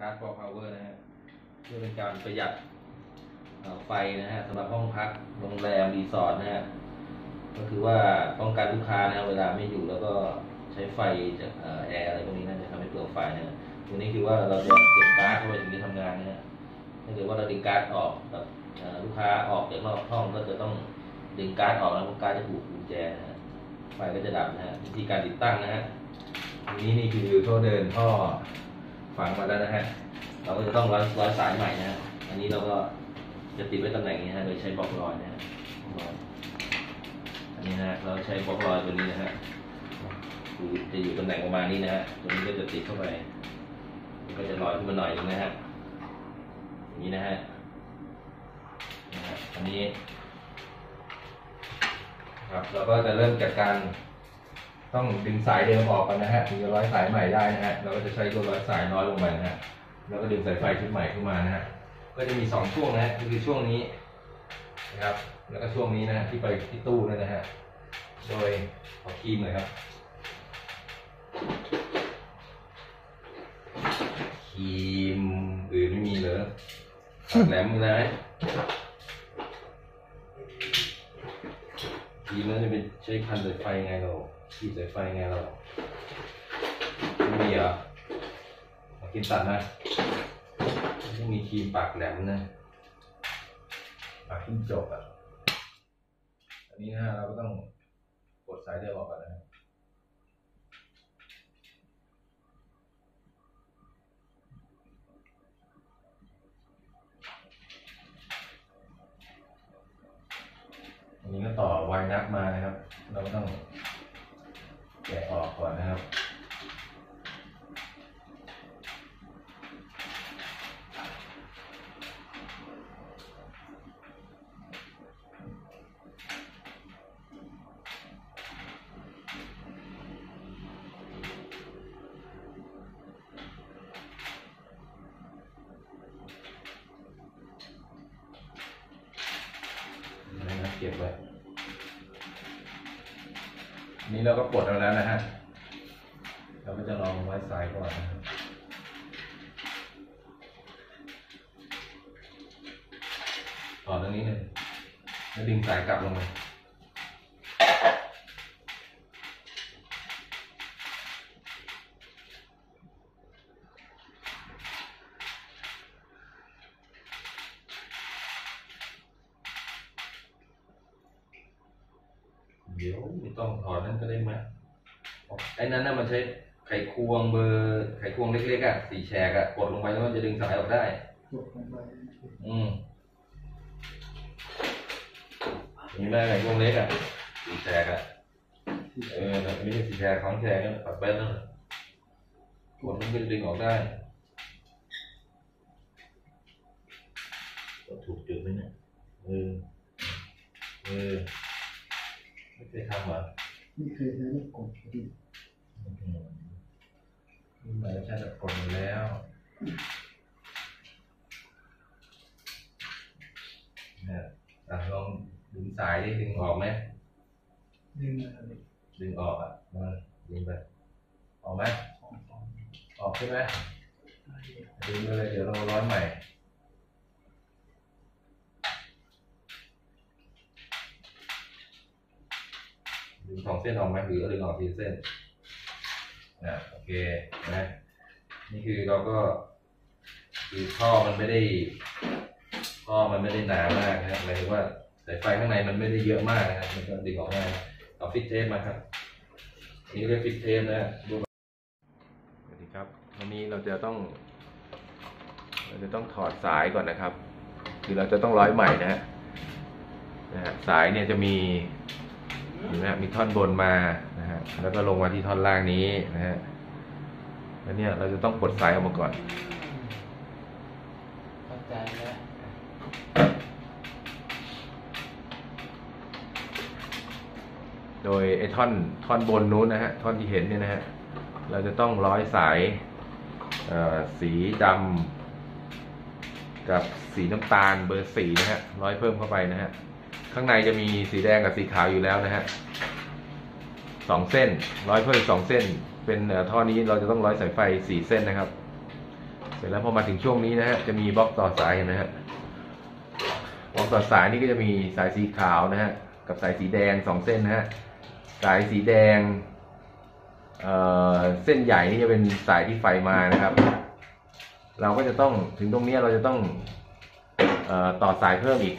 card for power นะฮะเพื่อเป็นการประหยัดไฟนะฮะสำหรับห้องพักโรงแรมรีสอร์ทนะฮะก็คือว่าป้องกันลูกค้านะเวลาไม่อยู่แล้วก็ใช้ไฟจากแอร์อะไรพวกนี้นะจะทำให้เปลืองไฟนะตรงนี้คือว่าเราจะเสียบการ์ดเข้าไปถึงจะทำงานนะฮะถ้าเกิดว่าเราดึงการ์ดออกแบบลูกค้าออกจากนอกห้องก็จะต้องดึงการ์ดออกแล้วเพราะการ์ดจะผูกกุญแจนะฮะไฟก็จะดับนะฮะวิธีการติดตั้งนะฮะอันนี้นี่คือเขาเดินท่อ ฝังมาแล้วนะฮะ เราก็จะต้องร้อยร้อยสายใหม่นะฮะ อันนี้เราก็จะติดไว้ตำแหน่งนี้ฮะ โดยใช้บล็อกลอยนะฮะอันนี้นะฮะเราใช้บล็อกลอยตัวนี้นะฮะคือจะอยู่ตำแหน่งประมาณนี้นะฮะ ตัวนี้ก็จะติดเข้าไป ก็จะลอยขึ้นมาหน่อยนึงนะฮะ อย่างนี้นะฮะอันนี้ครับเราก็จะเริ่มจากการ ต้องดึงสายเดิมออกก่อนนะฮะถึงจะร้อยสายใหม่ได้นะฮะเราก็จะใช้ตัวร้อยสายน้อยลงไปนะฮะแล้วก็ดึงสายไฟชุดใหม่ขึ้นมานะฮะก็จะมีสองช่วงนะฮะคือช่วงนี้นะครับ แล้วก็ช่วงนี้นะฮะที่ไปที่ตู้นั่นนะฮะโดยขอคีมหน่อยครับคีมอื่นไม่มีเหรอตัดแหลมมือน ทีมนั้นจะเป็นใช้พันสายไฟไงเราขีดสายไฟไงเราไม่มีเหรอมากินตัดนะไม่มีครีมปากแหลมนะปากขึ้นจบอะอันนี้นะเราก็ต้องกดสายเดิมออกก่อนนะ ต่อไวนักมานะครับ เราต้องแกะออกก่อนนะครับนะครับเก็บไว้ นี้เราก็ปลดเอาแล้วนะฮะ เราก็จะลองไว้สายก่อนนะครับต่อตรงนี้เลยแล้วดึงสายกลับลงมา เดี๋ยวไม่ต้องถอดนั่นก็ได้ไหมไอ้นั้นน่ะมันใช้ไขควงเบอร์ไขควงเล็กๆอะสี่แฉกอะกดลงไปแล้วมันจะดึงสายออกได้กดลงไปอืมเห็นไหมไงพวกเล็กอะสีแฉกอะเออแต่ไม่ใช่สีแฉกของแฉกก็ปัดแป้นนั่นแหละกดมันก็จะดึงออกได้ก็ถูกจุดไหมเนี่ยเออเออ ไม่เคยทำเหรอไม่เคยใช้ลูกกดพอดีอืมนี่มาแล้วใช้แบบกดหมดแล้วเนี่ยอะลองดึงสายได้ดึงออกไหมดึงมาเลยดึงออกอะมาดึงไปออกไหมสองสองออกใช่ไหมได้เลยดึงไปเลยเดี๋ยวเราร้อนใหม่ ดึงสองเส้นออกไหมหรือดึงออกทีเส้นนะโอเคนะนี่คือเราก็ คือท่อมันไม่ได้ท่อมันไม่ได้หนามากนะครับหมายถึงว่าสายไฟข้างในมันไม่ได้เยอะมากนะครับมันก็ดึงออกง่ายเอาฟิตเทปมาครับนี่เรียกฟิตเทปนะดูสวัสดีครับวันนี้เราจะต้อง เราจะต้องถอดสายก่อนนะครับ คือเราจะต้องร้อยใหม่นะฮะนะฮะสายเนี่ยจะมี เห็นะฮะมีท่อนบนมานะฮะแล้วก็ลงมาที่ท่อนล่างนี้นะฮะแล้วเนี่ยเราจะต้องปลดสายออกมาก่อนเข้าใจแล้วโดยไอ้ท่อนท่อนบนนู้นนะฮะท่อนที่เห็นเนี่ยนะฮะเราจะต้องร้อยสายเอ่อสีดำกับสีน้ำตาลเบอร์สีนะฮะร้อยเพิ่มเข้าไปนะฮะ ข้างในจะมีสีแดงกับสีขาวอยู่แล้วนะฮะสองเส้น ร้อยเพิ่มสองเส้น เป็นท่อนี้เราจะต้องร้อยสายไฟสี่เส้นนะครับ เสร็จแล้วพอมาถึงช่วงนี้นะฮะจะมีบล็อกต่อสายเห็นไหมฮะบล็อกต่อสายนี่ก็จะมีสายสีขาวนะฮะกับสายสีแดงสองเส้นนะฮะสายสีแดงเอ่อเส้นใหญ่นี่จะเป็นสายที่ไฟมานะครับ เราก็จะต้องถึงตรงนี้เราจะต้องเออต่อสายเพิ่มอีก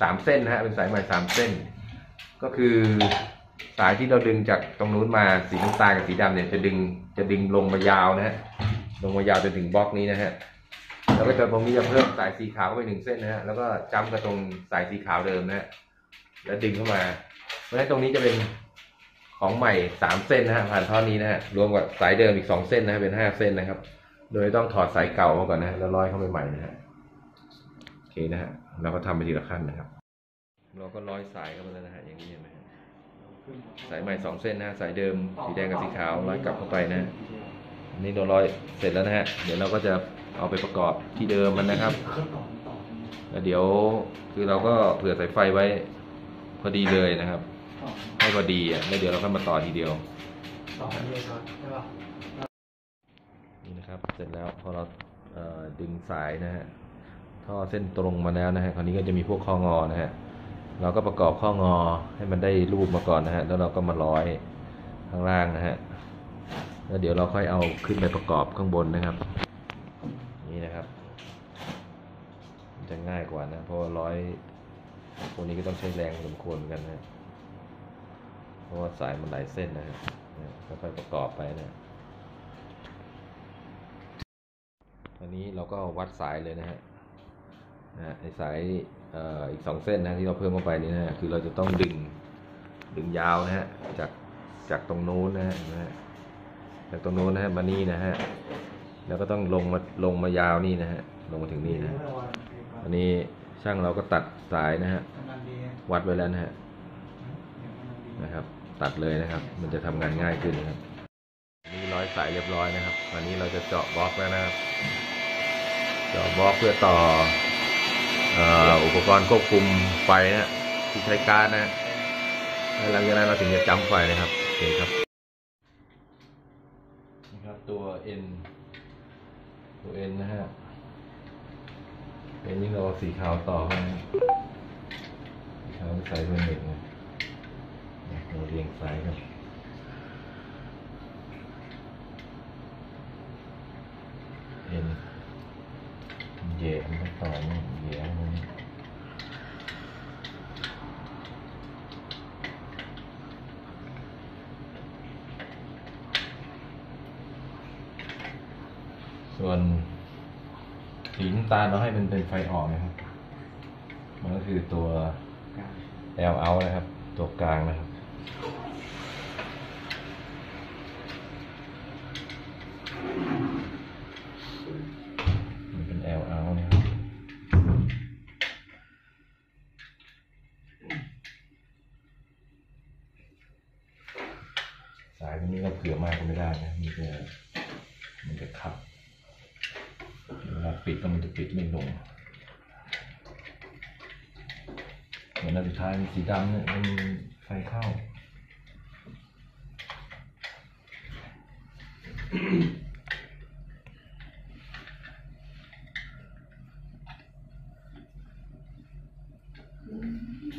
สามเส้นนะฮะเป็นสายใหม่สามเส้น ก็คือสายที่เราดึงจากตรงนู้นมาสีน้ำตาลกับสีดำเนี่ยจะดึงจะดึงลงมายาวนะฮะลงมายาวจนถึงบล็อกนี้นะฮะแล้วก็จะตรงนี้จะเพิ่มสายสีขาวเข้าไปหนึ่งเส้นนะฮะแล้วก็จ้ำกับตรงสายสีขาวเดิมนะฮะแล้วดึงเข้ามา เพราะฉะนั้นตรงนี้จะเป็นของใหม่สามเส้นนะฮะผ่านท่อนี้นะฮะรวมกับสายเดิมอีกสองเส้นนะฮะเป็นห้าเส้นนะครับ โดยต้องถอดสายเก่ามาก่อนนะฮะแล้วร้อยเข้าไปใหม่นะฮะโอเคนะฮะ เราก็ทำไปทีละขั้นนะครับ เราก็ร้อยสายเข้าไปแล้วนะฮะอย่างนี้เห็นไหมสายใหม่สองเส้นนะสายเดิมสีแดงกับสีขาวร้อยกลับเข้าไปนะนนี้เราร้อยเสร็จแล้วนะฮะเดี๋ยวเราก็จะเอาไปประกอบที่เดิมมันนะครับแล้วเดี๋ยวคือเราก็เผื่อสายไฟไว้พอดีเลยนะครับให้พอดีอะแล้วเดี๋ยวเราค่อยมาต่อทีเดียวนี่นะครับ เสร็จแล้วพอเราเดึงสายนะฮะ ท่อเส้นตรงมาแล้วนะฮะคราวนี้ก็จะมีพวกข้องอนะฮะเราก็ประกอบข้องอให้มันได้รูปมาก่อนนะฮะแล้วเราก็มาร้อยข้างล่างนะฮะแล้วเดี๋ยวเราค่อยเอาขึ้นไปประกอบข้างบนนะครับ นี่นะครับ จะง่ายกว่านะเพราะว่าร้อยพวกนี้ก็ต้องใช้แรงสมควรกันนะเพราะว่าสายมันหลายเส้นนะฮะค่อยๆประกอบไปนะอันนี้เราก็วัดสายเลยนะฮะ นะไอสายอีกสองเส้นนะที่เราเพิ่มเข้าไปนี่นะคือเราจะต้องดึงดึงยาวนะฮะจากจากตรงโน้นนะฮะจากตรงโน้นนะฮะมานี่นะฮะแล้วก็ต้องลงมาลงมายาวนี่นะฮะลงมาถึงนี่นะอันนี้ช่างเราก็ตัดสายนะฮะวัดไว้แล้วนะฮะนะครับ ตัดเลยนะครับ มันจะทำงานง่ายขึ้นนะครับนี่ร้อยสายเรียบร้อยนะครับวันนี้เราจะเจาะบล็อกแล้วนะครับ เจาะบล็อกเพื่อต่อ อุปกรณ์ควบคุมไฟนะฮะที่ใช้การนะฮะแล้วหลังจากนั้นเราถึงจะจำไฟนะครับโอเคครับนี่ครับตัว N ตัว N นะฮะ N นี่เราสีขาวต่อเข้านะสีขาวใส่เบอร์หนึ่งนะเราเรียงสายครับ N เย่มันต่อนี่เย่มันนี่ ส่วนสีน้ำตาลเราให้มันเป็นไฟออกนะครับมันก็คือตัว L out นะครับ ตัวกลางนะครับมันเป็น L out นะครับสายตรงนี้เราเผื่อมากก็ไม่ได้นะมันจะมันจะขับ ปิดก็มันจะปิดไม่ลงเหมือนอันสุดท้ายมีสีดำเนี่ยมันไฟเข้า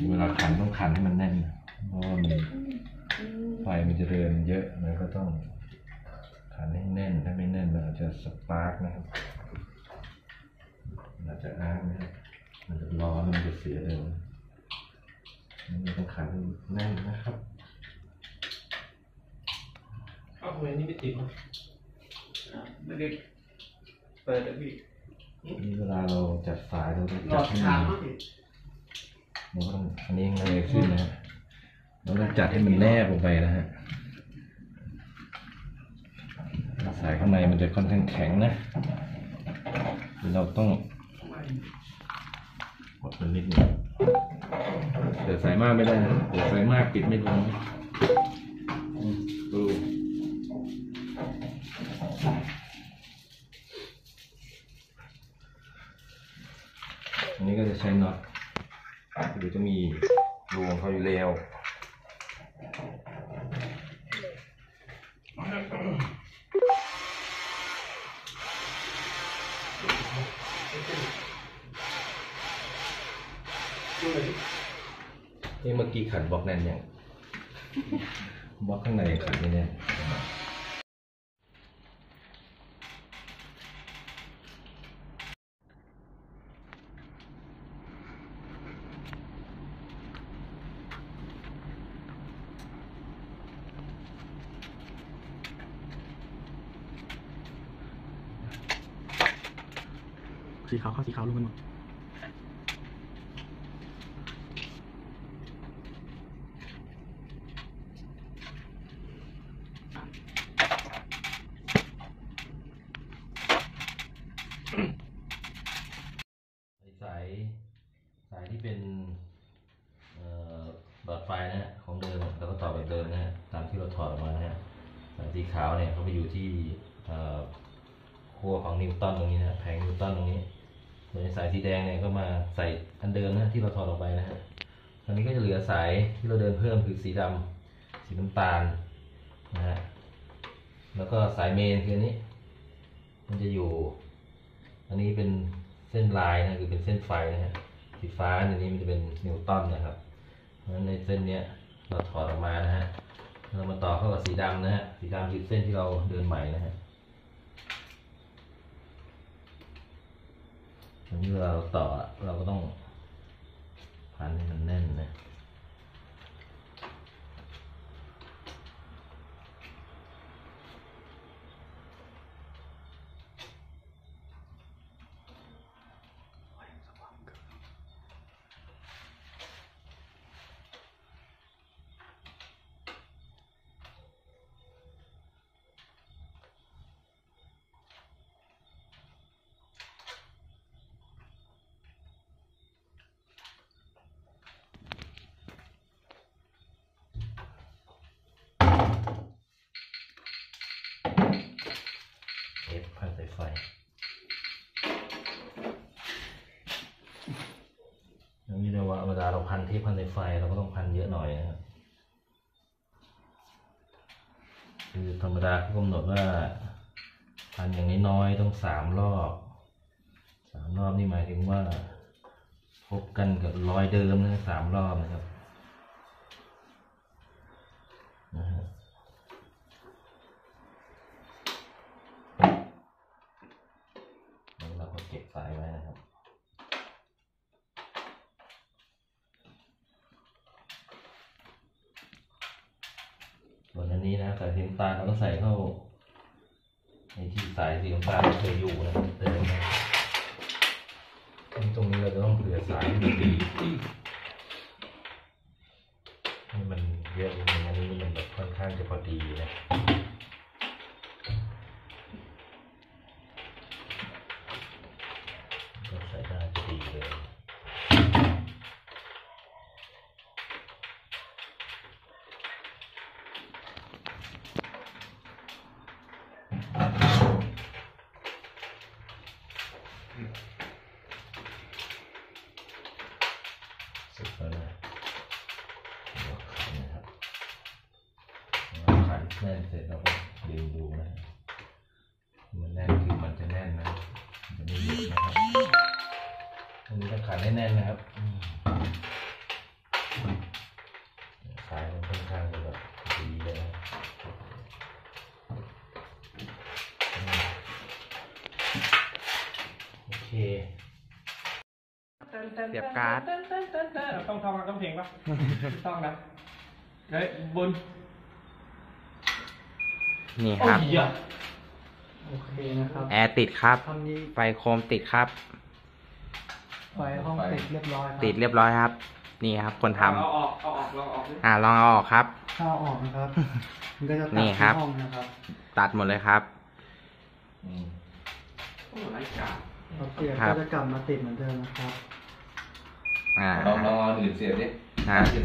เวลาขันต้องขันให้มันแน่นนะเพราะว่ามันไฟมันจะเดินเยอะมันก็ต้องขันให้แน่น ถ้าไม่แน่นมันอาจจะสปาร์กนะครับมันอาจจะอ้างนะครับ มันจะร้อนมันจะเสียเร็วมันต้องขันให้แน่นนะครับ เอาเว้นนี่ไม่ติดมั้งไม่ได้เปิดแล้วพี่นี่เวลาเราจัดสายเราจะหลจัอดดให้ขามัวนก็ติดเราก็ต้องอันนี้เลยขึ้นนะฮะเราต้องจัดให้มันแนบลงไปนะฮะสายข้างในมันจะค่อนข้างแข็งนะเราต้องกดมันนิดหนึงเดี๋ยวสายมากไม่ได้นะเดี๋ยวสายมากปิดไม่ลงอื ช้น็อตเดี๋ยวจะมีรูของเขาอยู่แล้วดูหน่อยดินี่เมื่อกี้ขันบล็อกแน่นยังบล็อกข้างในขันไม่แน่น สีขาวเข้าสีขาวลงกันหมด สายสายที่เป็นเอ่อหลอดไฟนะฮะของเดิมเราก็ต่อแบบเดิมนะฮะตามที่เราถอดออกมานะฮะสายสีขาวเนี่ยเขาไปอยู่ที่เอ่อ ขั้วของนิวตันตรงนี้นะแผงนิวตันตรงนี้ส่วนสายสีแดงเนี่ยก็มาใส่อันเดิมนะที่เราถอดออกไปนะฮะตอนนี้ก็จะเหลือสายที่เราเดินเพิ่มคือสีดำสีน้ำตาลนะฮะแล้วก็สายเมนคืออันนี้ มันจะอยู่ อันนี้เป็นเส้นลายนะคือเป็นเส้นไฟนะฮะสีฟ้าอันนี้มันจะเป็นนิวตันนะครับเพราะฉะนั้นในเส้นเนี้ยเราถอดออกมานะฮะเรามาต่อเข้ากับสีดำนะฮะสีดำคือเส้นที่เราเดินใหม่นะฮะ อันนี้เวลาเราต่อเราก็ต้องพันให้มันแน่นนะ อย่างนี้เลยว่าเวลาเราพันเทปพันสายไฟเราก็ต้องพันเยอะหน่อยนะครับคือธรรมดาเขากำหนดว่าพันอย่างน้อยๆต้องสามรอบสามรอบนี่หมายถึงว่า พบกันกับรอยเดิมนะสามรอบนะครับนะฮะ แล้วเราก็เก็บสายไว้นะครับ ส่วนอันนี้นะสายสีน้ำตาลเราก็ใส่เข้าในที่สายสีน้ำตาลเราเคยอยู่นะเติมนะตรงนี้เราจะต้องเผื่อสายให้มันดีให้มันเยอะอย่างนี้มันแบบค่อนข้างจะพอดีนะ ให้แน่นนะครับอืมสายมันค่อนข้างจะแบบดีเลยนะอืมโอเคเสียบการ์ด ต้องทำต้องเพลงปะต้องนะเฮ้ยบนนี่โอ้ครับยอะโอเคนะครับ แอร์ติดครับทำนี้ไฟโคมติดครับ ไฟห้องติดเรียบร้อยครับติดเรียบร้อยครับ นี่ครับ คนทำเอาออกเอาออกลองออกดิอ่าลองเอาออกครับ ถ้าเอาออกนะครับ มันก็จะตัดนี่ที่ครับห้องนะครับตัดหมดเลยครับ อืมโอ้ไร้กาดพอเสียบครับ ก็จะกลับมาติดเหมือนเดิมนะครับ อ่าลองลองเอาอื่นเสียบดิอ่าอื่น